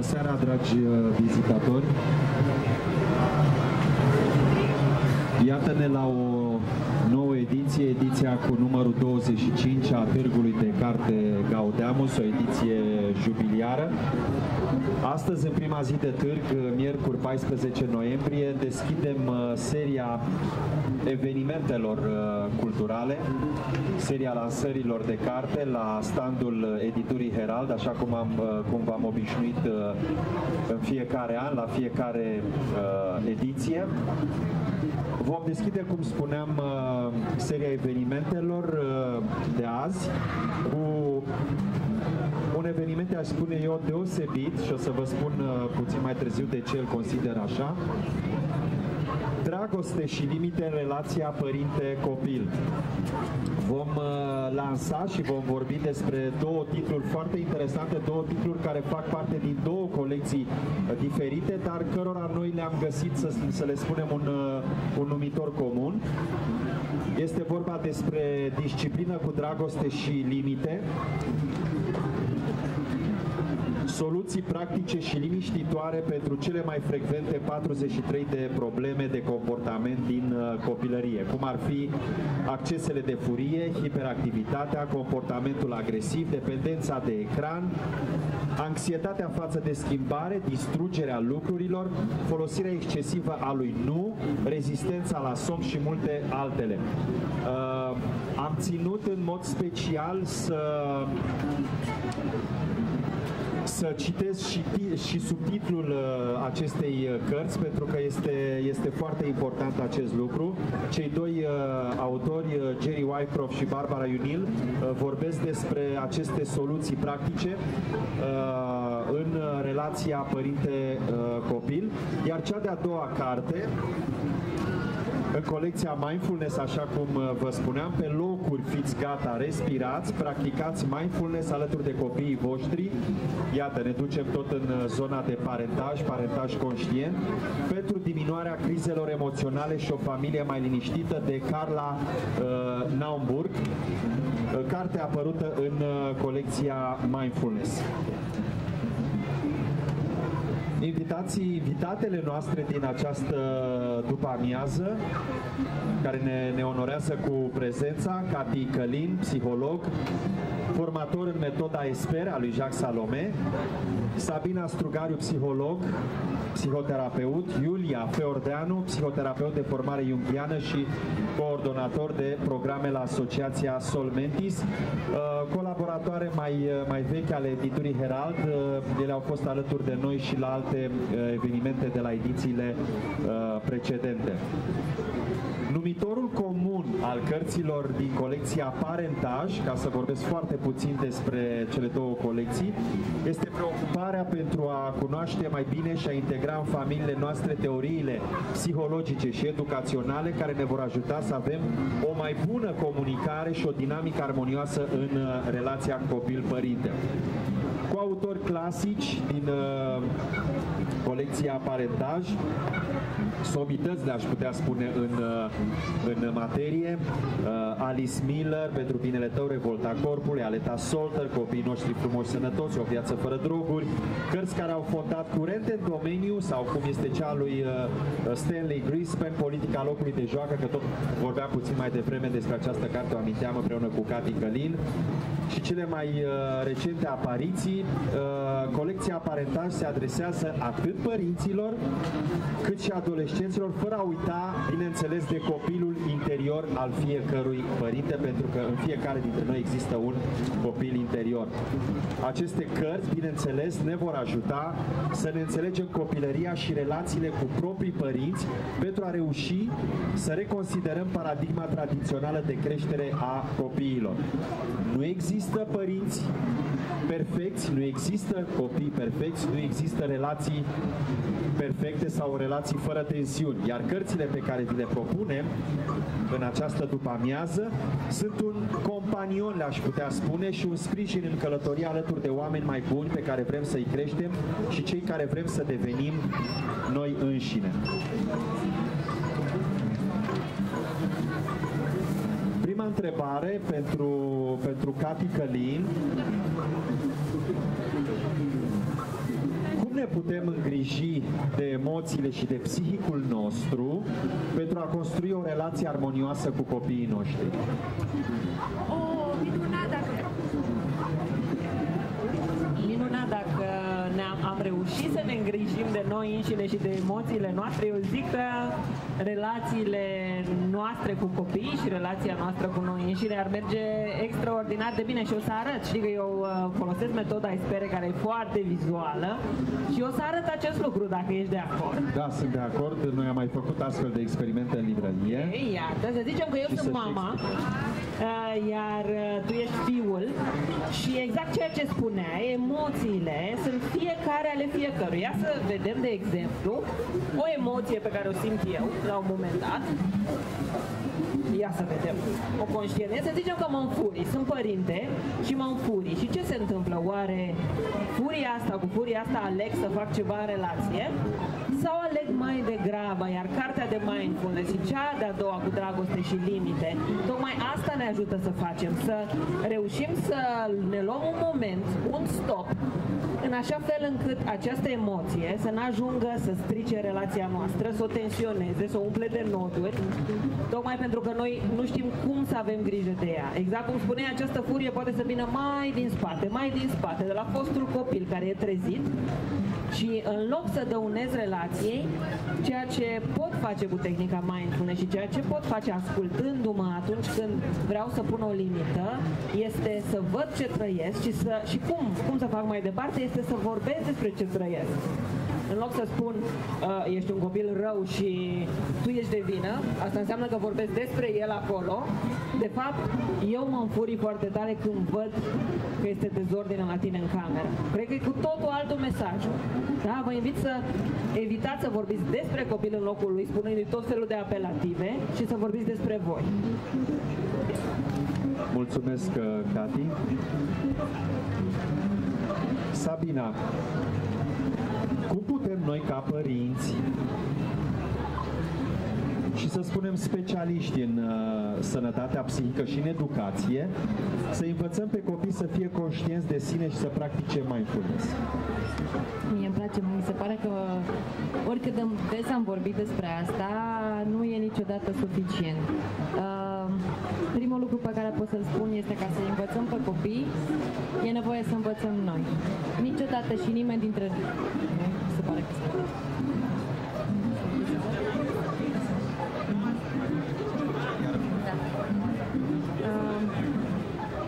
Bună seara, dragi vizitatori! Iată-ne la o nouă ediție, ediția cu numărul 25 a Târgului de Carte Gaudeamus, o ediție jubiliară. Astăzi, în prima zi de târg, miercuri 14 noiembrie, deschidem uh, seria evenimentelor uh, culturale, seria lansărilor de carte la standul editurii Herald, așa cum, am, uh, cum v-am obișnuit în fiecare an, la fiecare ediție. Vom deschide, cum spuneam, seria evenimentelor de azi cu un eveniment, aș spune eu, deosebit și o să vă spun uh, puțin mai târziu de ce îl consider așa. Dragoste și limite în relația părinte-copil. Vom uh, lansa și vom vorbi despre două titluri foarte interesante, două titluri care fac parte din două colecții uh, diferite, dar cărora noi le-am găsit să, să le spunem un, un numitor comun. Este vorba despre disciplină cu dragoste și limite, soluții practice și liniștitoare pentru cele mai frecvente 43 de probleme de comportament din uh, copilărie, cum ar fi accesele de furie, hiperactivitatea, comportamentul agresiv, dependența de ecran, anxietatea față de schimbare, distrugerea lucrurilor, folosirea excesivă a lui nu, rezistența la somn și multe altele. Uh, am ținut în mod special să să citesc și, și subtitlul uh, acestei uh, cărți pentru că este, este foarte important acest lucru. Cei doi uh, autori, uh, Jerry Wycroft și Barbara Unil, uh, vorbesc despre aceste soluții practice uh, în relația părinte-copil. Iar cea de-a doua carte în colecția Mindfulness, așa cum uh, vă spuneam, pe locuri fiți gata, respirați, practicați mindfulness alături de copiii voștri. Iată, ne ducem tot în uh, zona de parentaj, parentaj conștient, pentru diminuarea crizelor emoționale și o familie mai liniștită de Carla uh, Naumburg, uh, carte apărută în uh, colecția Mindfulness. Invitații, invitatele noastre din această după amiază, care ne, ne onorează cu prezența, Cati Călin, psiholog, formator în metoda ESPER a lui Jacques Salome, Sabina Strugariu, psiholog, psihoterapeut, Iulia Feordeanu, psihoterapeut de formare jungiană și coordonator de programe la Asociația Solmentis, uh, colaboratoare mai, uh, mai vechi ale editurii Herald, uh, ele au fost alături de noi și la alte evenimente de la edițiile precedente. Numitorul comun al cărților din colecția Parentaj, ca să vorbesc foarte puțin despre cele două colecții, este preocuparea pentru a cunoaște mai bine și a integra în familiile noastre teoriile psihologice și educaționale care ne vor ajuta să avem o mai bună comunicare și o dinamică armonioasă în uh, relația copil-părinte. Cu autori clasici din uh, colecția Parentaj, somități le-aș putea spune în, uh, în materie, uh, Alice Miller, pentru binele tău, Revolta Corpului, Aleta Solter, Copiii noștri frumoși sănătoși, O viață fără droguri, cărți care au fondat curente în domeniu, sau cum este cea lui uh, Stanley Grispan, Politica locului de joacă, că tot vorbeam puțin mai devreme despre această carte, o aminteam împreună cu Cati Călin, și cele mai recente apariții, colecția Parentaj se adresează atât părinților, cât și adolescenților, fără a uita, bineînțeles, de copilul interior al fiecărui părinte, pentru că în fiecare dintre noi există un copil interior. Aceste cărți, bineînțeles, ne vor ajuta să ne înțelegem copilăria și relațiile cu proprii părinți pentru a reuși să reconsiderăm paradigma tradițională de creștere a copiilor. Nu există părinți perfecți, nu există copii perfecți, nu există relații perfecte sau relații fără tensiuni. Iar cărțile pe care vi le propunem în această după-amiază sunt un companion, le-aș putea spune, și un sprijin în călătoria alături de oameni mai buni pe care vrem să-i creștem și cei care vrem să devenim noi înșine. Prima întrebare pentru, pentru Cati Călin ne putem îngriji de emoțiile și de psihicul nostru pentru a construi o relație armonioasă cu copiii noștri? O, minunat dacă... Minunat dacă ne-am am reușit să ne îngrijim de noi înșine și de emoțiile noastre. Eu zic că relațiile noastre cu copiii și relația noastră cu noi înșine ar merge extraordinar de bine și o să arăt. Știi că eu uh, folosesc metoda Espere care e foarte vizuală și o să arăt acest lucru dacă ești de acord. Da, sunt de acord. Noi am mai făcut astfel de experimente în librărie. Ei, iată, să zicem că eu Și sunt să-și mama, uh, iar uh, tu ești fiul și exact ceea ce spuneai, emoțiile sunt fiecare ale fiecăruia. Să vedem, de exemplu, o emoție pe care o simt eu la un moment dat. Ia să vedem. O conștiență. Să zicem că mă înfurii. Sunt părinte și mă înfurii. Și ce se întâmplă? Oare furia asta cu furia asta aleg să fac ceva în relație? Sau aleg mai degrabă? Iar cartea de mindfulness și cea de-a doua cu dragoste și limite, tocmai asta ne ajută să facem. Să reușim să ne luăm un moment, un stop, în așa fel încât această emoție să nu ajungă să strice relația noastră, să o tensioneze, să o umple de noduri, tocmai pentru că noi nu știm cum să avem grijă de ea. Exact cum spuneai, această furie poate să vină mai din spate, mai din spate, de la fostul copil care e trezit și în loc să dăunez relației, ceea ce pot face cu tehnica mindfulness și ceea ce pot face ascultându-mă atunci când vreau să pun o limită, este să văd ce trăiesc și, să, și cum, cum să fac mai departe, este să vorbesc despre ce trăiesc. În loc să spun, uh, ești un copil rău și tu ești de vină, asta înseamnă că vorbesc despre el acolo. De fapt, eu mă înfurii foarte tare când văd că este dezordine la tine în cameră. Cred că e cu totul altul mesaj. Da? Vă invit să evitați să vorbiți despre copil în locul lui, spunându-i tot felul de apelative și să vorbiți despre voi. Mulțumesc, uh, Cati. Sabina, cum putem noi ca părinți și să spunem specialiști în uh, sănătatea psihică și în educație, să învățăm pe copii să fie conștienți de sine și să practice mindfulness. Mie îmi place, mi se pare că oricât de des am vorbit despre asta, nu e niciodată suficient. Uh, primul lucru pe care pot să-l spun este ca să învățăm pe copii, e nevoie să învățăm noi. Niciodată și nimeni dintre... Se pare că Da. Uh,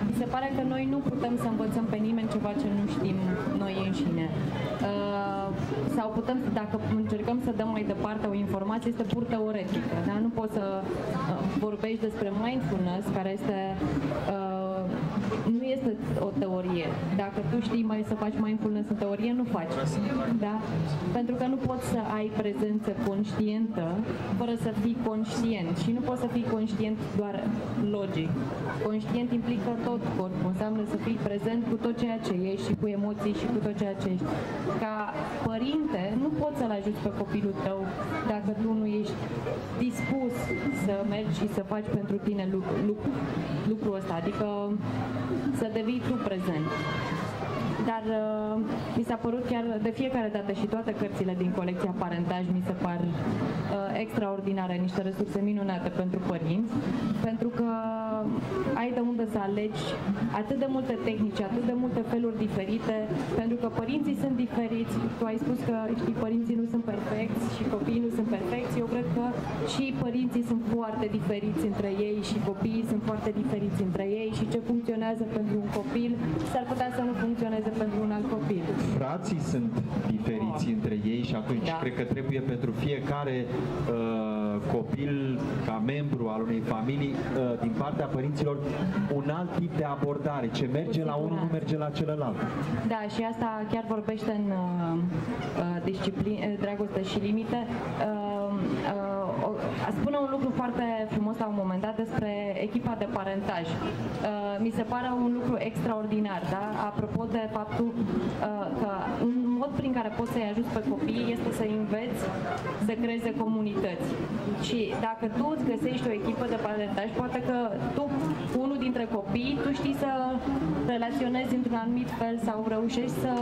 mi se pare că noi nu putem să învățăm pe nimeni ceva ce nu știm noi înșine. Uh, sau putem, dacă încercăm să dăm mai departe o informație, este pur teoretică. Da? Nu poți să uh, vorbești despre mindfulness, care este uh, nu este o teorie. Dacă tu știi mai să faci mindfulness în teorie, nu faci. Da? Pentru că nu poți să ai prezență conștientă fără să fii conștient. Și nu poți să fii conștient doar logic. Conștient implică tot corpul. Înseamnă să fii prezent cu tot ceea ce ești și cu emoții și cu tot ceea ce ești. Ca părinte, nu poți să-l ajuți pe copilul tău dacă tu nu ești dispus să mergi și să faci pentru tine lucru, lucru, lucrul ăsta. Adică să devii tu prezent. Dar uh, mi s-a părut chiar de fiecare dată și toate cărțile din colecția Parentaj mi se par uh, extraordinare, niște resurse minunate pentru părinți, pentru că ai de unde să alegi atât de multe tehnici, atât de multe feluri diferite, pentru că părinții sunt diferiți. Tu ai spus că știi, părinții nu sunt perfecți și copiii nu sunt perfecți. Eu cred că și părinții sunt foarte diferiți între ei și copiii sunt foarte diferiți între ei și ce funcționează pentru un copil s-ar putea să nu funcționeze pentru un alt copil. Frații sunt diferiți între ei și atunci Da. cred că trebuie pentru fiecare uh, copil, ca membru al unei familii, uh, din partea părinților, un alt tip de abordare. Ce merge la unul nu siguranță. merge la celălalt. Da, și asta chiar vorbește în uh, uh, disciplin, uh, dragoste și limite. Uh, uh, o- a spune un lucru foarte frumos la un moment dat despre echipa de parentaj. Uh, mi se pare un lucru extraordinar, da? Apropo de faptul uh, că în mod prin care poți să-i ajuți pe copii este să înveți să creeze comunități. Și dacă tu îți găsești o echipă de parentaj, poate că tu, unul dintre copii, tu știi să relaționezi într-un anumit fel sau reușești să,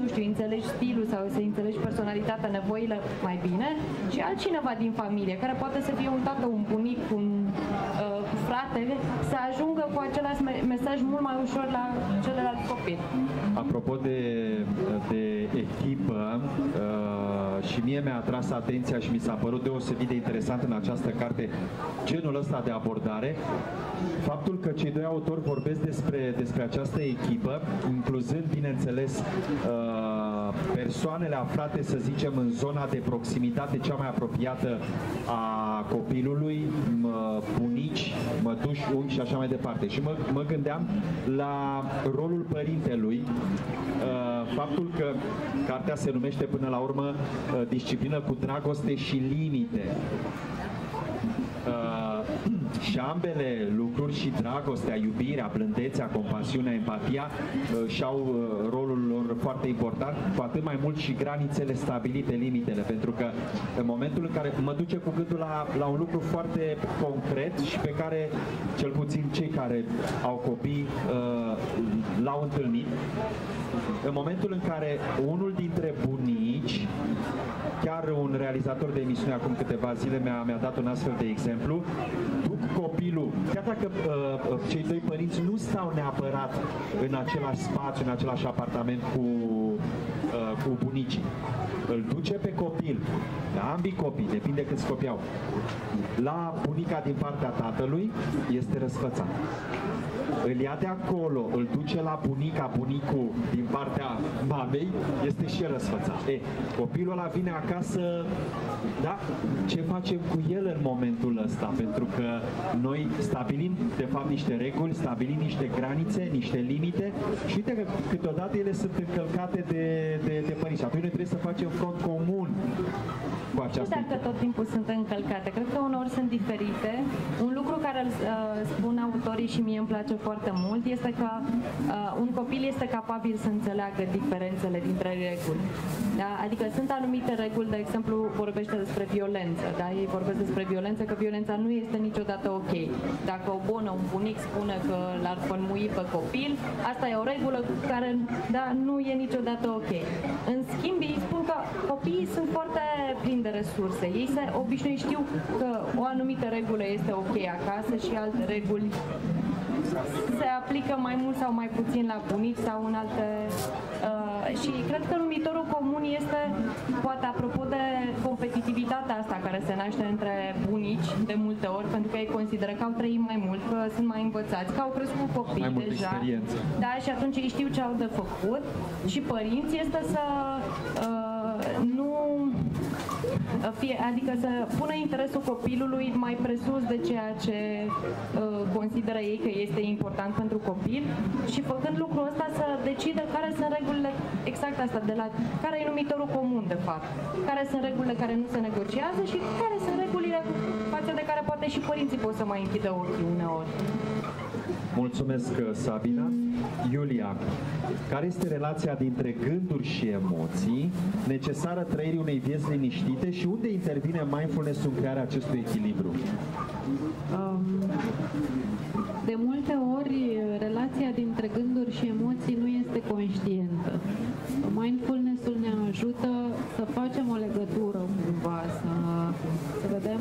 nu știu, înțelegi stilul sau să înțelegi personalitatea, nevoile mai bine și altcineva din familie, care poate să fie un tată, un bunic, un uh, frate, să ajungă cu același mesaj mult mai ușor la celălalt copil. Apropo de, de echipă, uh, și mie mi-a atras atenția și mi s-a părut deosebit de interesant în această carte genul ăsta de abordare, faptul că cei doi autori vorbesc despre, despre această echipă, incluzând, bineînțeles, uh, persoanele aflate, să zicem, în zona de proximitate cea mai apropiată a copilului, bunici, mătuși, unchi și așa mai departe. Și mă, mă gândeam la rolul părintelui, uh, faptul că cartea se numește până la urmă uh, disciplină cu dragoste și limite. Uh, și ambele lucruri, și dragostea, iubirea, blândețea, compasiunea, empatia, uh, și-au uh, rolul lor foarte important, cu atât mai mult și granițele stabilite, limitele, pentru că în momentul în care mă duce cu gândul la, la un lucru foarte concret și pe care cel puțin cei care au copii l-au întâlnit, în momentul în care unul dintre bunici chiar un realizator de emisiune acum câteva zile mi-a, mi-a dat un astfel de exemplu, duc copilul, chiar dacă uh, uh, cei doi părinți nu stau neapărat în același spațiu, în același apartament cu, uh, cu bunicii, îl duce pe copil, la ambii copii, depinde câți copii au, la bunica din partea tatălui, este răsfățat îl ia de acolo, îl duce la bunica, bunicul din partea mamei, este și el răsfățat. E, copilul ăla vine acasă, da? Ce facem cu el în momentul ăsta? Pentru că noi stabilim, de fapt, niște reguli, stabilim niște granițe, niște limite și uite că câteodată ele sunt încălcate de, de, de părinți. Atunci noi trebuie să facem front comun cu această... Nu dacă tot timpul sunt încălcate, cred că uneori sunt diferite. Un lucru care îl uh, spun autorii și mie îmi place foarte mult este că uh, un copil este capabil să înțeleagă diferențele dintre reguli. Da? Adică sunt anumite reguli, de exemplu, vorbește despre violență. Da? Ei vorbesc despre violență, că violența nu este niciodată ok. Dacă o bună, un bunic spune că l-ar pălmui pe copil, asta e o regulă care da, nu e niciodată ok. În schimb, ei spun că copiii sunt foarte plini de resurse. Ei se obișnuiți, știu că o anumită regulă este ok acasă și alte reguli se aplică mai mult sau mai puțin la bunici sau în alte... Uh, și cred că numitorul comun este, poate apropo de competitivitatea asta care se naște între bunici de multe ori, pentru că ei consideră că au trăit mai mult, că sunt mai învățați, că au crescut copii mai deja. Experiență. Da, și atunci ei știu ce au de făcut și părinți este să uh, nu fie, adică să pună interesul copilului mai presus de ceea ce uh, consideră ei că este important pentru copil și făcând lucrul ăsta să decidă care sunt regulile exact asta, de la care e numitorul comun de fapt, care sunt regulile care nu se negociază și care sunt regulile față de care poate și părinții pot să mai închidă ochii uneori. Mulțumesc, Sabina. Iulia, care este relația dintre gânduri și emoții necesară trăirii unei vieți liniștite și unde intervine mindfulness în crearea acestui echilibru? Um, de multe ori, relația dintre gânduri și emoții nu este conștientă. Mindfulness-ul ne ajută să facem o legătură cumva, să, să vedem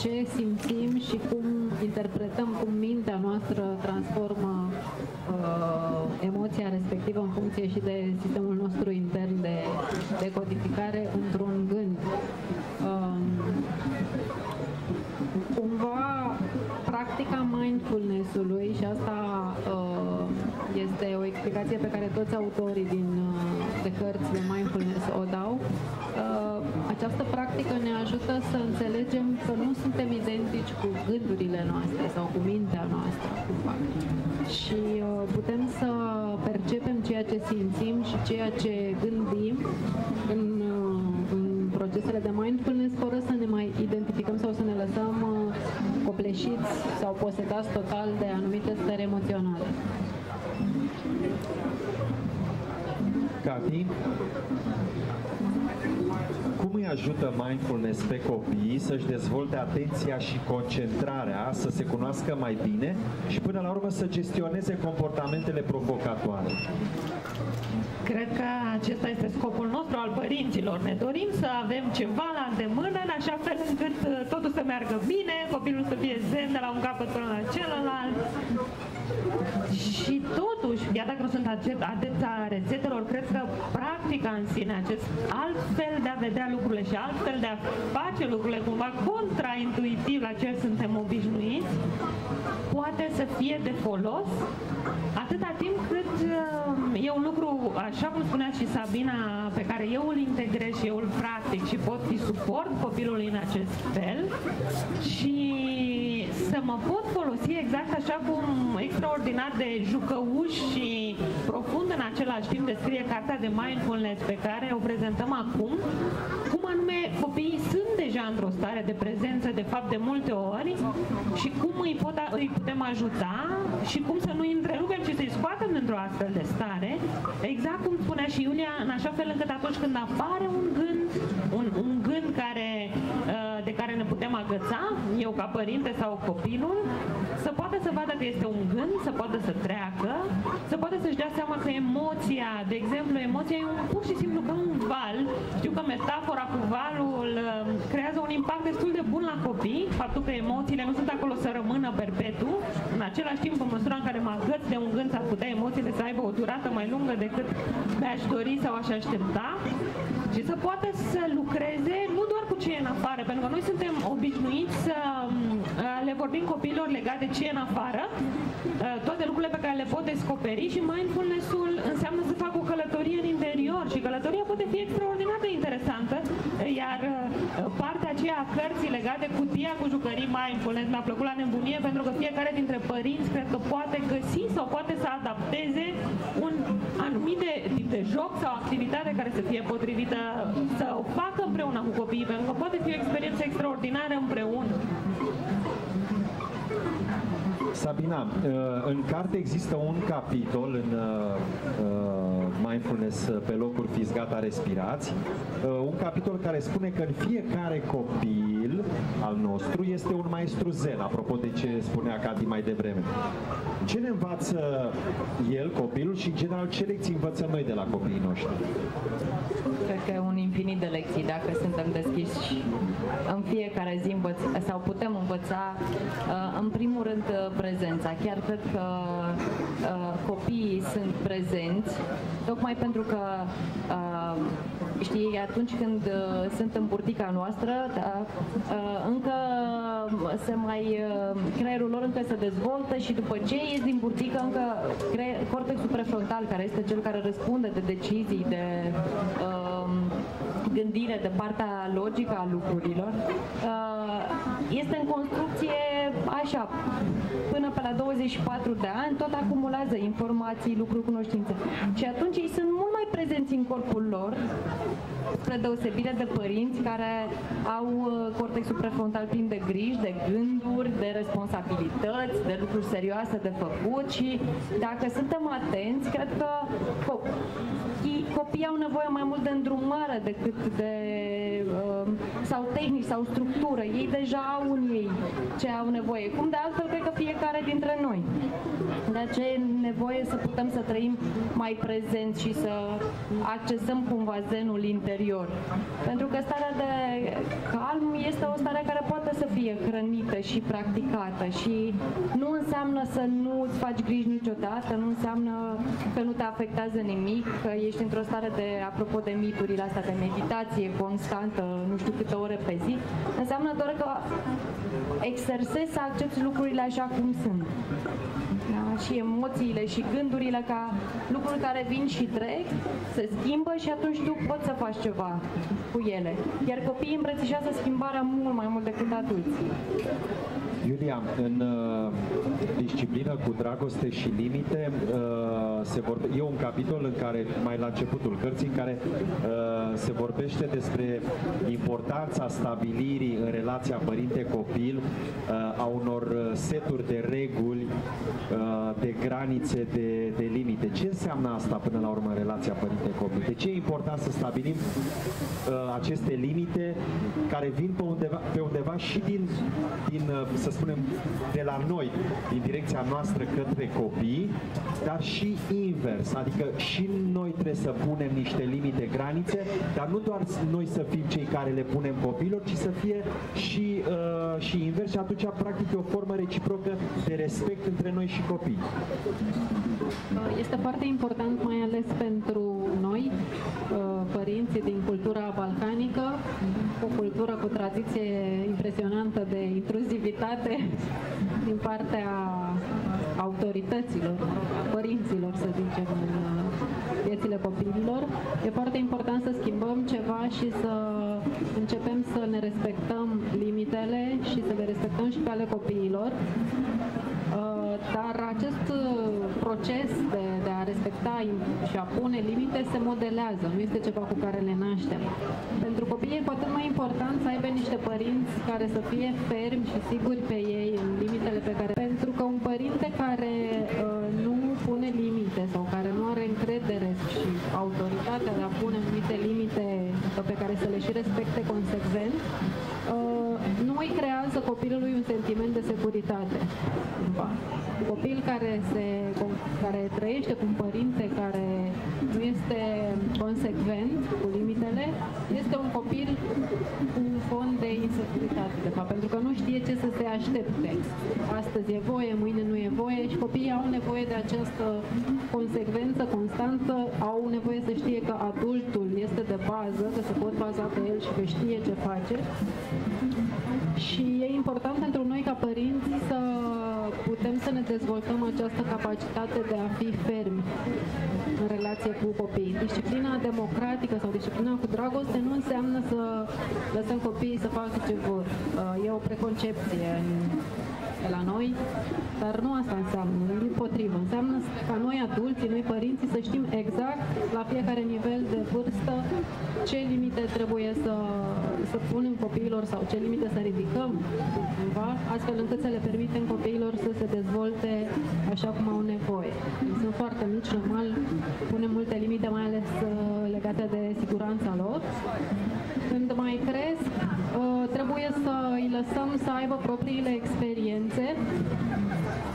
ce simțim și cum interpretăm, cum mintea noastră transformă uh, emoția respectivă în funcție și de sistemul nostru intern de, de codificare într-un gând. Um, cumva, practica mindfulness-ului și asta uh, este o explicație pe care toți autorii din, uh, de cărți de mindfulness o dau, uh, această practică ne ajută să înțelegem că nu suntem identici cu gândurile noastre sau cu mintea noastră. Cumva. Și uh, putem să percepem ceea ce simțim și ceea ce gândim în, uh, în procesele de mindfulness fără să ne mai identificăm sau să ne lăsăm uh, copleșiți sau posedați total de anumite stări emoționale. Cati, cum îi ajută mindfulness pe copii să-și dezvolte atenția și concentrarea, să se cunoască mai bine și până la urmă să gestioneze comportamentele provocatoare? Cred că acesta este scopul nostru al părinților. Ne dorim să avem ceva la îndemână, în așa fel încât uh, totul să meargă bine, copilul să fie zen de la un capăt până la celălalt. Și totuși, chiar dacă nu sunt adepta rețetelor, cred că practica în sine, acest alt fel de a vedea lucrurile și alt fel de a face lucrurile cumva contraintuitiv la ce suntem obișnuiți, poate să fie de folos atâta timp cât uh, e un lucru, așa cum spunea și Sabina, pe care eu îl integrez și eu îl practic și pot fi suport copilului în acest fel și să mă pot folosi exact așa cum extraordinar de jucăuș și profund în același timp descrie cartea de mindfulness pe care o prezentăm acum, cum anume copiii sunt deja într-o stare de prezență, de fapt, de multe ori și cum îi, pot, îi putem ajuta și cum să nu îi întrerupem și să-i scoatem într-o astfel de stare, exact cum spunea și Iulia, în așa fel încât atunci când apare un gând, un, un gând care, uh, de care ne putem agăța, eu ca părinte sau copilul, să poată să vadă că este un gând, să poată să treacă, să poată să-și dea seama că emoția, de exemplu, emoția e un, pur și simplu ca un val. Știu că metafora cu valul uh, creează un impact destul de bun la copii, faptul că emoțiile nu sunt acolo să rămână perpetu, în același timp, în măsura în care mă agăț de un gând, s-ar putea emoțiile să aibă o durată mai lungă decât mi-aș dori sau aș aștepta. Și să poată să lucreze nu doar cu ce e în afară, pentru că noi suntem obișnuiți să uh, le vorbim copiilor legat de ce e în afară, uh, toate lucrurile pe care le pot descoperi și mindfulness-ul înseamnă să fac o călătorie în interior și călătoria poate fi extraordinar de interesantă, iar uh, partea aceea a cărții legate de cutia cu jucării mindfulness mi-a plăcut la nebunie pentru că fiecare dintre părinți cred că poate găsi sau poate să adapteze un anumit de, tip de joc sau activitate care să fie potrivită să o facă împreună cu copiii, pentru că poate fi o experiență extraordinară împreună. Sabina, uh, în carte există un capitol în uh, uh, mindfulness pe locuri fiți gata respirați, un capitol care spune că în fiecare copil al nostru este un maestru zen, apropo de ce spunea Cati mai devreme. Ce ne învață el, copilul, și în general ce lecții învățăm noi de la copiii noștri? Cred că e un infinit de lecții dacă suntem deschiși în fiecare zi învăț, sau putem învăța în primul rând prezența. Chiar cred că uh, copiii sunt prezenți, tocmai pentru că uh, știi, atunci când uh, sunt în burtica noastră, da, uh, încă se mai, uh, creierul lor încă se dezvoltă și după ce ies din burtică, încă cre- cortexul prefrontal, care este cel care răspunde de decizii, de uh, gândire, de partea logică a lucrurilor, uh, este în construcție așa, până pe la 24 de ani, tot acumulează informații, lucruri, cunoștințe. Și atunci ei sunt mult mai prezenți în corpul lor, spre deosebire de părinți care au uh, cortexul prefrontal plin de griji, de gânduri, de responsabilități, de lucruri serioase de făcut și dacă suntem atenți, cred că copiii au nevoie mai mult de îndrumare decât de uh, sau tehnici sau structură. Ei deja au în ei ce au nevoie. Cum de altfel cred că fiecare dintre noi. De aceea e nevoie să putem să trăim mai prezent și să accesăm cumva zenul interior. Pentru că starea de calm este o stare care poate să fie hrănită și practicată și nu înseamnă să nu îți faci griji niciodată, nu înseamnă că nu te afectează nimic, că ești într-o stare de, apropo de miturile astea de meditație constantă, nu știu câte ore pe zi, înseamnă doar că exersezi să accepti lucrurile așa cum sunt. Da? Și emoțiile și gândurile ca lucruri care vin și trec, se schimbă și atunci tu poți să faci ceva cu ele. Iar copiii îmbrățișează schimbarea mult mai mult decât adulții. Iulia, în uh, disciplină cu dragoste și limite uh, se vorbe, e un capitol în care, mai la începutul cărții, în care uh, se vorbește despre importanța stabilirii în relația părinte-copil uh, a unor uh, seturi de reguli, uh, de granițe, de, de limite. Ce înseamnă asta până la urmă în relația părinte-copil? De ce e important să stabilim uh, aceste limite care vin pe undeva, pe undeva și din, din, uh, să spunem, de la noi, din direcția noastră către copii, dar și invers, adică și noi trebuie să punem niște limite, granițe, dar nu doar noi să fim cei care le punem copilor, ci să fie și, uh, și invers și atunci practic e o formă reciprocă de respect între noi și copii. Este foarte important, mai ales pentru noi, uh, părinții din cultura balcanică, o cultură cu tradiție impresionantă de intruzivitate din partea autorităților, a părinților, să zicem, în uh, viețile copiilor. E foarte important să schimbăm ceva și să începem să ne respectăm limitele și să le respectăm și pe ale copiilor. Uh, dar acest uh, proces de, de a respecta și a pune limite se modelează, nu este ceva cu care le naștem. Pentru copii e poate mai important să aibă niște părinți care să fie fermi și siguri pe ei în limitele pe care... Pentru că un părinte care uh, nu pune limite sau care nu are încredere și autoritatea de a pune anumite limite pe care să le și respecte consecvent, uh, nu îi creează copilului un sentiment de securitate. Un copil care, se, care trăiește cu un părinte care nu este consecvent cu limitele, este un copil cu un fond de insecuritate, de fapt, pentru că nu știe ce să se aștepte. Astăzi e voie, mâine nu e voie și copiii au nevoie de această consecvență constantă, au nevoie să știe că adultul este de bază, că se pot baza pe el și că știe ce face. Și e important pentru noi ca părinți să putem să ne dezvoltăm această capacitate de a fi fermi în relație cu copiii. Disciplina democratică sau disciplina cu dragoste nu înseamnă să lăsăm copiii să facă ce vor. Uh, E o preconcepție în de la noi, dar nu asta înseamnă, din potrivă. Înseamnă ca noi adulții, noi părinții să știm exact la fiecare nivel de vârstă ce limite trebuie să, să punem copiilor sau ce limite să ridicăm cumva, astfel încât să le permitem copiilor să se dezvolte așa cum au nevoie. Sunt foarte mici, normal, punem multe limite, mai ales uh, legate de siguranța lor. Când mai cresc, uh, trebuie să îi lăsăm să aibă propriile experiențe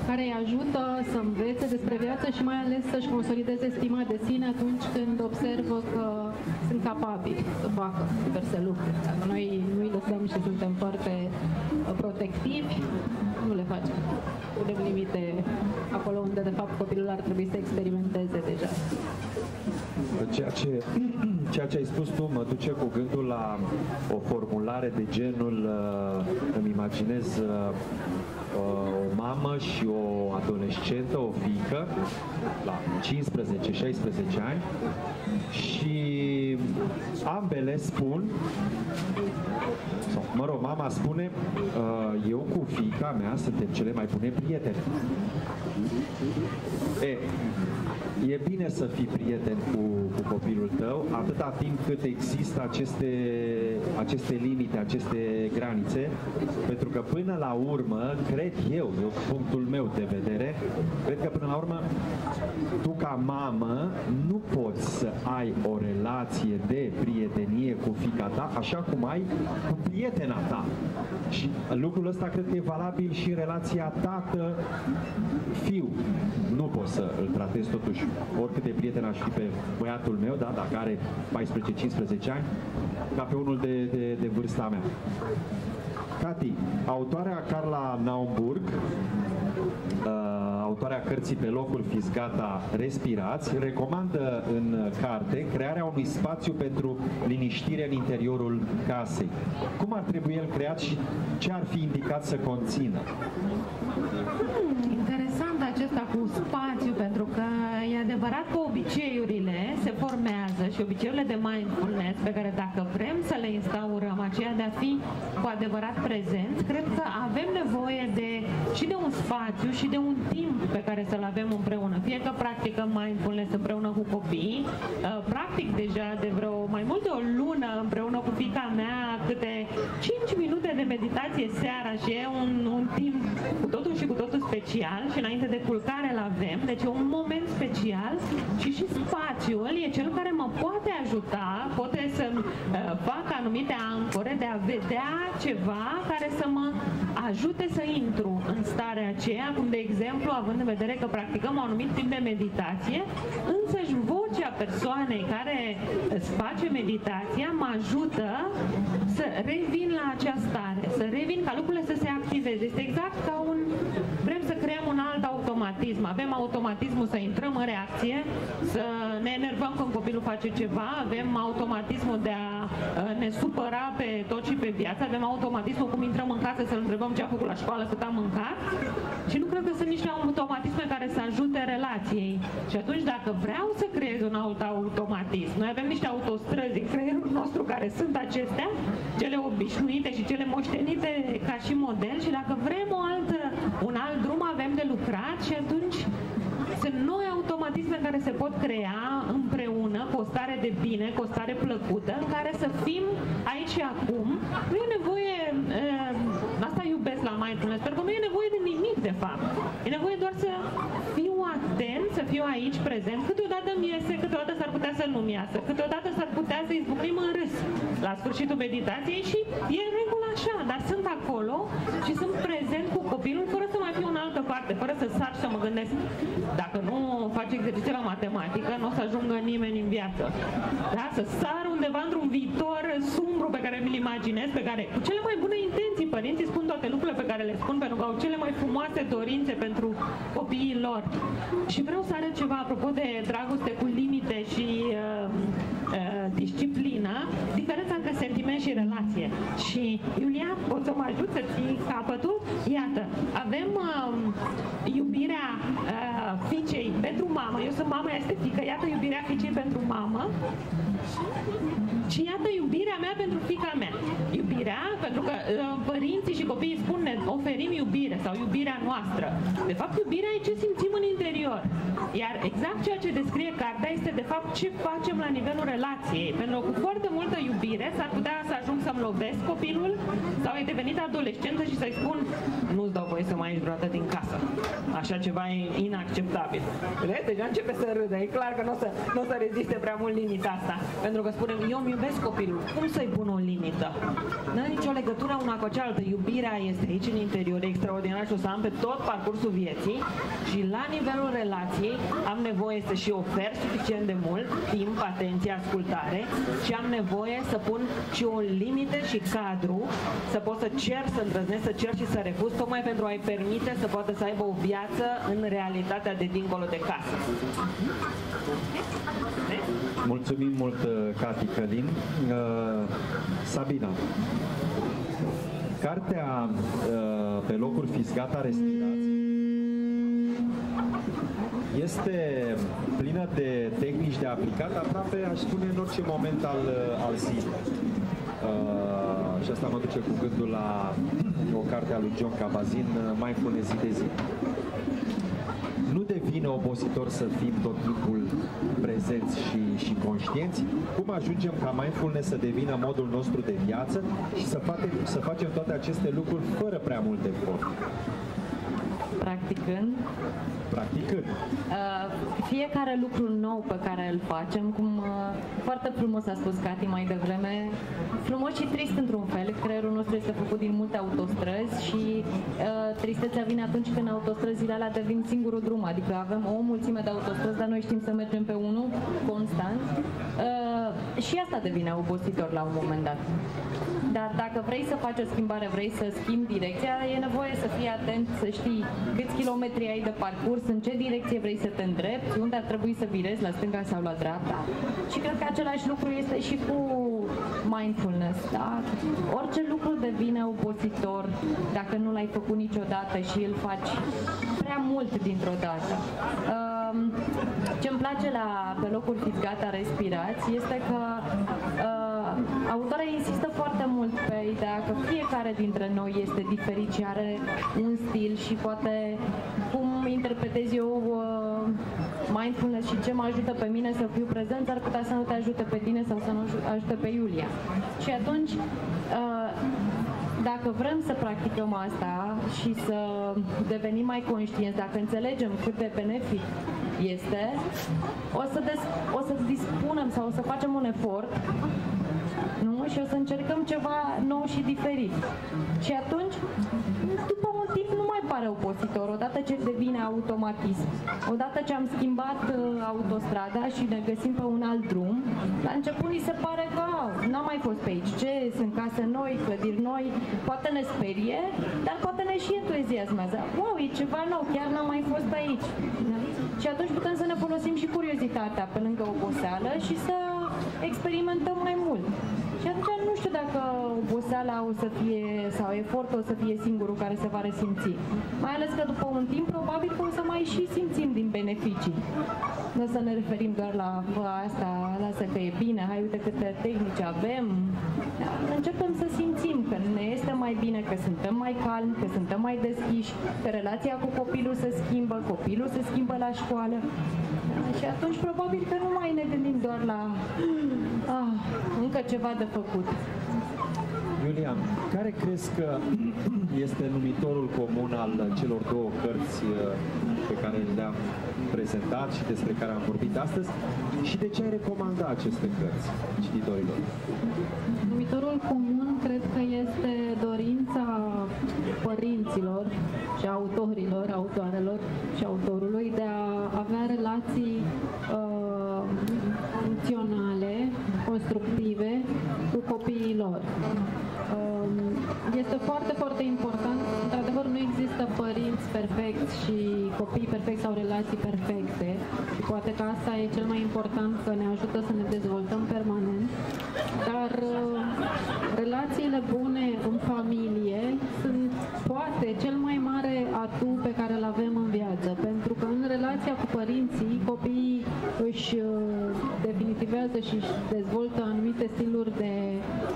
care îi ajută să învețe despre viață și mai ales să-și consolideze stima de sine atunci când observă că sunt capabili să facă diverse lucruri. Dacă noi nu îi lăsăm și suntem foarte uh, protectivi, nu le facem. Punem limite acolo unde de fapt copilul ar trebui să experimenteze deja. Ceea ce, ceea ce ai spus tu mă duce cu gândul la o formulare de genul, uh, îmi imaginez uh, uh, o mamă și o adolescentă, o fiică, la 15-16 ani, și ambele spun, sau, mă rog, mama spune, uh, eu cu fiica mea suntem cele mai bune prietene. E, e bine să fii prieten cu, cu copilul tău, atâta timp cât există aceste, aceste limite, aceste granițe, pentru că până la urmă, cred eu, eu punctul meu de vedere, cred că până la urmă, tu ca mamă nu poți să ai o relație de prietenie cu fica ta, așa cum ai cu prietena ta. Și lucrul ăsta cred că e valabil și în relația tată-fiu. Nu poți să îl tratezi totuși oricât de prieten aș fi pe băiatul meu, da, dacă are 14-15 ani, ca pe unul de, de, de vârsta mea. Cati, autoarea Carla Naumburg, uh, autoarea cărții Pe locul fiți gata, respirați, recomandă în carte crearea unui spațiu pentru liniștire în interiorul casei. Cum ar trebui el creat și ce ar fi indicat să conțină? Interesant acesta cu spațiu, pentru că e adevărat că obiceiurile se formează și obiceiurile de mindfulness pe care dacă vrem să le instaurăm, aceea de a fi cu adevărat prezenți, cred că avem nevoie de și de un spațiu și de un timp pe care să-l avem împreună. Fie că practicăm mindfulness împreună cu copiii, uh, practic deja de vreo mai mult de o lună împreună cu fica mea câte 5 minute de meditație seara și e un, un timp cu totul și cu totul special și înainte de culcare îl avem, deci e un moment special și și spațiul e cel care mă poate ajuta, poate să uh, fac anumite ancore de a vedea ceva care să mă ajute să intru în starea aceea, cum de exemplu, având în vedere că practicăm un anumit timp de meditație, însăși vocea persoanei care îți face meditația mă ajută să revin la acea stare, să revin ca lucrurile să se activeze. Este exact ca un... Vrem să creăm un alt automatism. Avem automatismul să intrăm în reacție, să ne enervăm când copilul face ceva, avem automatismul de a ne supăra pe tot și pe viață, avem automatismul cum intrăm în casă să-l întrebăm ce a făcut la școală, cât a mâncat și nu cred că sunt niște automatisme care să ajute relației. Și atunci dacă vreau să creez un alt automatism, noi avem niște autostrăzi în creierul nostru care sunt acestea, cele obișnuite și cele moștenite ca și model și dacă vrem o altă, un alt drum avem de lucrat și atunci sunt noi automatisme care se pot crea împreună cu o stare de bine, cu o stare plăcută, în care să fim aici și acum. Nu e nevoie, uh, asta iubesc la mindfulness, pentru că nu e nevoie de nimic, de fapt. E nevoie doar să fiu atent, să fiu aici prezent. Câteodată mi iese, câteodată s-ar putea să nu-mi iasă, câteodată s-ar putea să izbucnim în râs la sfârșitul meditației și e în regulă așa, dar sunt acolo și sunt prezent cu copilul fără să mai fiu în altă parte, fără să sar și să mă gândesc dacă nu faci exerciții la matematică, nu o să ajungă nimeni în viață. Da? Să sar undeva într-un viitor sumbru pe care mi-l imaginez, pe care, cu cele mai bune intenții, părinții spun toate lucrurile pe care le spun pentru că au cele mai frumoase dorințe pentru copiii lor. Și vreau să arăt ceva apropo de dragoste cu limite și uh, uh, disciplină, diferența între sentiment și relație. Și Iulia, poți să mă ajut să ții capătul? Iată, avem uh, iubirea uh, fiicei pentru mamă, eu sunt mama, este fică, iată iubirea fiicei pentru mamă și iată iubirea mea pentru fica mea. Iubirea, pentru că uh, părinții și copiii spun ne oferim iubire sau iubirea noastră. De fapt, iubirea e ce simțim în interior. Iar exact ceea ce descrie cartea este de fapt ce facem la nivelul relației. Pentru că cu foarte multă iubire s-ar putea să ajung să-mi lovesc copilul sau e devenit adolescentă și să-i spun nu-ți dau voie să mai ieși vreodată din casă. Așa ceva e inacceptabil. Vezi? Deja începe să râde. E clar că nu o să, n-o să reziste prea mult limita asta. Pentru că spunem, eu îmi iubesc copilul. Cum să-i pun o limită? Nu are nicio legătură una cu cealaltă. Iubirea este aici în interior, e extraordinar și o să am pe tot parcursul vieții și la nivelul relației am nevoie să și ofer suficient de mult timp, atenție, ascultare și am nevoie să pun și o limită și cadru, să pot să cer, să îndrăznesc, să cer și să refuz, tocmai pentru a-i permite să poată să aibă o viață în realitatea de dincolo de casă. Mulțumim mult, Cati Călin. Uh, Sabina, cartea uh, pe locuri fiți gata respirați este plină de tehnici de aplicat aproape, aș spune, în orice moment al, al zilei. Uh, și asta mă duce cu gândul la o carte a lui John Cabazin, Mindfulness zi de zi. Nu devine obositor să fim tot timpul prezenți și, și conștienți? Cum ajungem ca mindfulness să devină modul nostru de viață și să, face, să facem toate aceste lucruri fără prea mult efort? Practicând practicând. Uh, fiecare lucru nou pe care îl facem, cum uh, foarte frumos a spus Cati mai devreme, frumos și trist într-un fel. Creierul nostru este făcut din multe autostrăzi și uh, tristețea vine atunci când autostrăzile alea devin singurul drum, adică avem o mulțime de autostrăzi, dar noi știm să mergem pe unul constant uh, și asta devine obositor la un moment dat. Dar dacă vrei să faci o schimbare, vrei să schimbi direcția, e nevoie să fii atent, să știi câți kilometri ai de parcurs, în ce direcție vrei să te îndrepti, unde ar trebui să virezi, la stânga sau la dreapta. Și cred că același lucru este și cu mindfulness, da? Orice lucru devine obositor dacă nu l-ai făcut niciodată și îl faci prea mult dintr-o dată. Um, ce îmi place la Pe locuri fiți gata, respirați, este că uh, autoarea insistă foarte mult pe ideea că fiecare dintre noi este diferit și are un stil și poate cum interpretez eu uh, mindfulness și ce mă ajută pe mine să fiu prezent, ar putea să nu te ajute pe tine sau să nu ajute pe Iulia. Și atunci, uh, dacă vrem să practicăm asta și să devenim mai conștienți, dacă înțelegem cât de benefic este, o să, des- o să dispunem sau o să facem un efort nu? și o să încercăm ceva nou și diferit. Și atunci, după un timp, nu mai pare opositor, odată ce devine automatism. Odată ce am schimbat uh, autostrada și ne găsim pe un alt drum, la început ni se pare că n-am mai fost pe aici. Ce? Sunt case noi, clădiri noi, poate ne sperie, dar poate ne și entuziasmează. Wow, e ceva nou, chiar n-am mai fost pe aici. Și atunci putem să ne folosim și curiozitatea pe lângă oboseală și să experimentăm mai mult. Și atunci nu știu dacă oboseala o să fie, sau efortul o să fie singurul care se va resimți. Mai ales că după un timp, probabil că o să mai și simțim din beneficii. Nu o să ne referim doar la, bă, asta, lasă că e bine, hai uite câte tehnici avem. Începem să simțim că ne este mai bine, că suntem mai calmi, că suntem mai deschiși, că relația cu copilul se schimbă, copilul se schimbă la școală. Și atunci probabil că nu mai ne gândim doar la ah, încă ceva de făcut. Iulia, care crezi că este numitorul comun al celor două cărți uh, pe care le-am prezentat și despre care am vorbit astăzi și de ce ai recomanda aceste cărți cititorilor? Numitorul comun cred că este dorința părinților și autorilor, autoarelor și autorului de a avea relații uh, funcționale, constructive cu copiii lor. Um, este foarte, foarte important. Într-adevăr, nu există părinți perfecți și copii perfecți sau relații perfecte. Și poate că asta e cel mai important, că ne ajută să ne dezvoltăm permanent. Dar uh, relațiile bune în familie sunt poate cel mai mare atu pe care îl avem în viață. Pentru că în relația cu părinții, copiii își uh, definitivează și își dezvoltă anumite stiluri de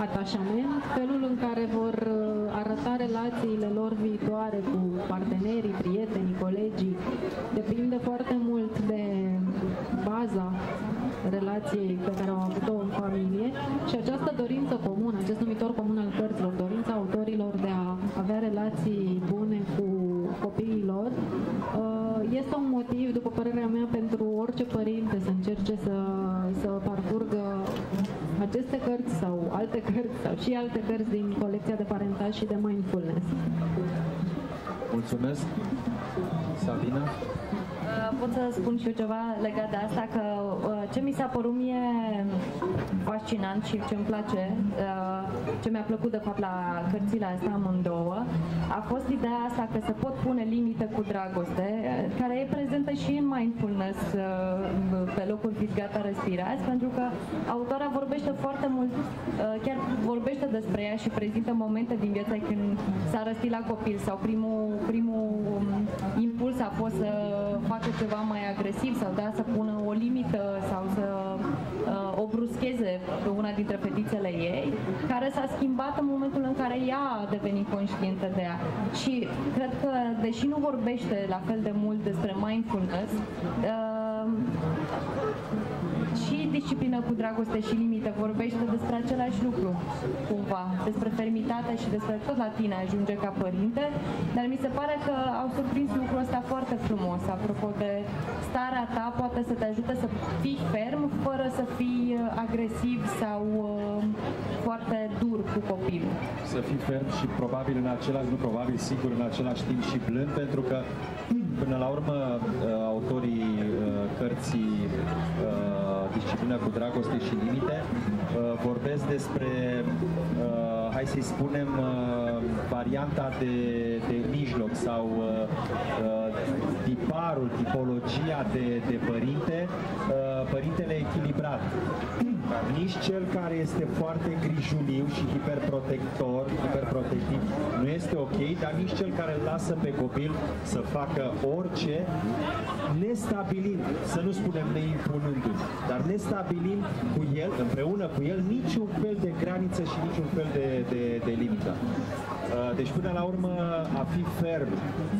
atașament, felul în care vor uh, arăta relațiile lor viitoare cu partenerii, prietenii, colegii, depinde foarte mult de baza relației pe care au avut-o în familie și această dorință comună, acest numitor comun al cărților, dorința autorilor de a avea relații bune cu copiii lor, uh, este un motiv, după părerea mea, pentru orice părinte să încerce să, să parcurgă aceste cărți sau alte cărți sau și alte cărți din colecția de parentaj și de mindfulness. Mulțumesc! Sabina? Uh, pot să spun și eu ceva legat de asta, că uh, ce mi s-a părut mie fascinant și ce îmi place, uh, ce mi-a plăcut de fapt la cărțile astea amândouă, a fost ideea asta că se pot pune limite cu dragoste, care e prezentă și în mindfulness pe locuri fiți gata respirați, pentru că autora vorbește foarte mult, chiar vorbește despre ea și prezintă momente din viața când s-a răstit la copil sau primul, primul um, impuls a fost să facă ceva mai agresiv sau da, să pună o limită sau să uh, o bruscheze pe una dintre fetițele ei, care s-a schimbat în momentul în care ea a devenit conștientă de ea. Și cred că, deși nu vorbește la fel de mult despre mindfulness, uh, și disciplină cu dragoste și limite vorbește despre același lucru, cumva, despre fermitate și despre tot la tine ajunge ca părinte, dar mi se pare că au surprins lucrul ăsta foarte frumos, apropo de starea ta poate să te ajute să fii ferm fără să fii uh, agresiv sau uh, foarte dur cu copilul. Să fii ferm și probabil în același, nu probabil, sigur, în același timp și blând, pentru că Până la urmă, uh, autorii uh, cărții uh, Disciplină cu dragoste și limite. Vorbesc despre, hai să-i spunem, varianta de, de mijloc sau tiparul, tipologia de, de părinte, părintele echilibrat nici cel care este foarte grijuliu și hiperprotector, hiperprotectiv, nu este ok, dar nici cel care îl lasă pe copil să facă orice, nestabilind, să nu spunem neimpunându dar nestabilind cu el, împreună cu el, niciun fel de graniță și niciun fel de, de, de limită. Uh, deci până la urmă a fi ferm,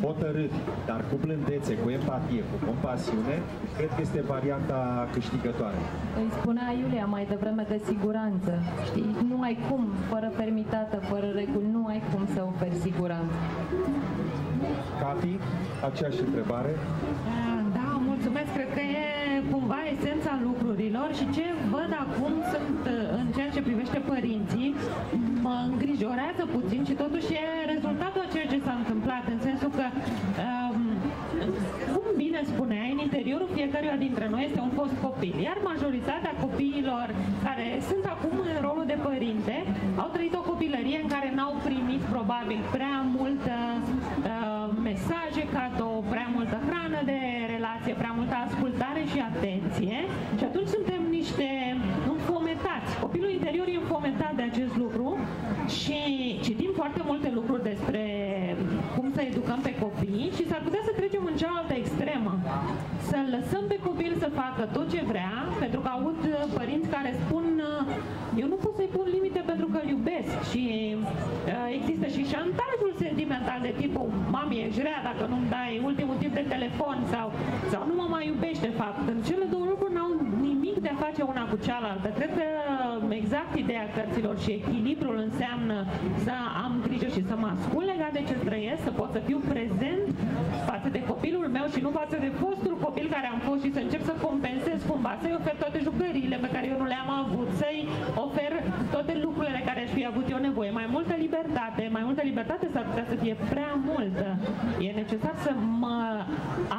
hotărât, dar cu blândețe, cu empatie, cu compasiune, cred că este varianta câștigătoare. Îi spunea Iulia mai devreme de siguranță. Știi? Nu ai cum, fără fermitate, fără reguli, nu ai cum să oferi siguranță. Cati, aceeași întrebare. Da, mulțumesc. Cred că e cumva esența lucrurilor și ce văd acum sunt în ceea ce privește părinții, mă îngrijorează puțin și totuși e rezultatul a ceea ce s-a întâmplat, în sensul că um, cum bine spunea, în interiorul fiecăruia dintre noi este un fost copil, iar majoritatea copiilor care sunt acum în rolul de părinte au trăit o copilărie în care n-au primit probabil prea multă uh, mesaje cadou, prea multă hrană de relație, prea multă ascultare și atenție și atunci suntem niște înfometați. Copilul interior e înfometat de acest lucru și citim foarte multe lucruri despre cum să educăm pe copii și s-ar putea să trecem în cealaltă extremă. Să lăsăm pe copil să facă tot ce vrea, pentru că aud părinți care spun eu nu pot să-i pun limite pentru că îl iubesc și uh, există și șantajul sentimental de tipul mami, ești rea dacă nu-mi dai ultimul tip de telefon sau, sau nu mă mai iubește de fapt. În cele două lucruri n-au nimic de a face una cu cealaltă. Cred că exact ideea cărților și echilibrul înseamnă să am grijă și să mă ascult legat de ce trăiesc, să pot să fiu prezent față de copilul meu și nu față de fostul copil care am fost și să încep să compensez cumva, să-i ofer toate jucăriile pe care eu nu le-am avut, să-i ofer toate lucrurile care aș fi avut eu nevoie. Mai multă libertate, mai multă libertate s-ar putea să fie prea multă. E necesar să mă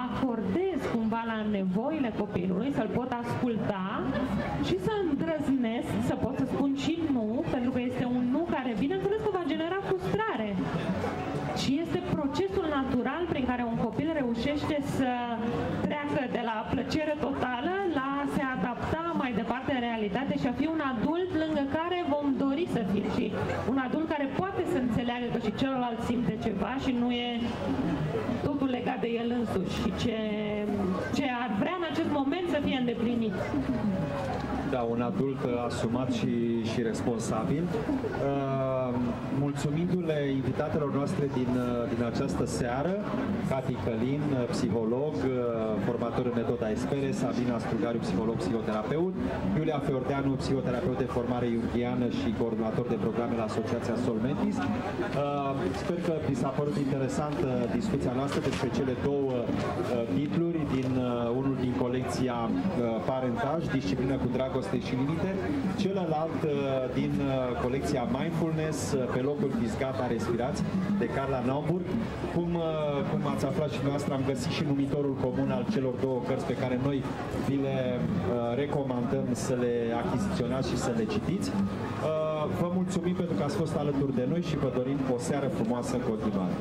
acordez cumva la nevoile copilului, să-l pot asculta și să îndrăznesc să pot să spun și nu, pentru că este un nu care, bineînțeles că va genera frustrare. Și este procesul natural prin care un copil reușește să treacă de la plăcere totală la a se adapta mai departe în realitate și a fi un adult lângă care vom dori să fie și un adult care poate să înțeleagă că și celălalt simte ceva și nu e totul legat de el însuși și ce, ce ar vrea în acest moment să fie îndeplinit. Da, un adult asumat și, și responsabil. Uh, mulțumindu-le invitatelor noastre din, uh, din această seară, Cati Călin, uh, psiholog, uh, formator în metoda Espere, Sabina Strugariu, psiholog, psihoterapeut, Iulia Feordeanu, psihoterapeut de formare iurgiană și coordonator de programe la Asociația Solmentis. Uh, sper că vi s-a părut interesantă discuția noastră despre cele două uh, titluri din uh, unul din colecția uh, Parentaj, Disciplină cu dragoste dragoste și limite, celălalt uh, din uh, colecția Mindfulness, uh, pe locul fisgat a respirați, de Carla Naumburg. Cum, cum ați aflat și noastră, am găsit și numitorul comun al celor două cărți pe care noi vi le recomandăm să le achiziționați și să le citiți. Vă mulțumim pentru că ați fost alături de noi și vă dorim o seară frumoasă în continuare.